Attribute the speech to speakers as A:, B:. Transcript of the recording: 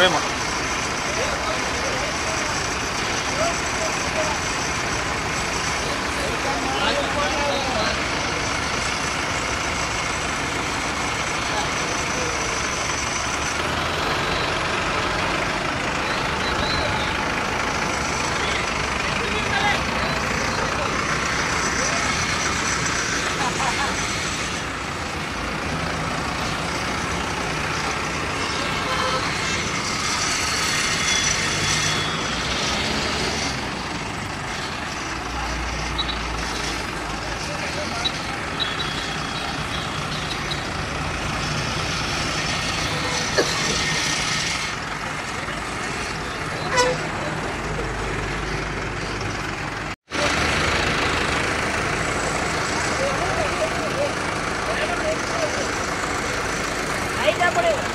A: vemos.
B: பயப்படு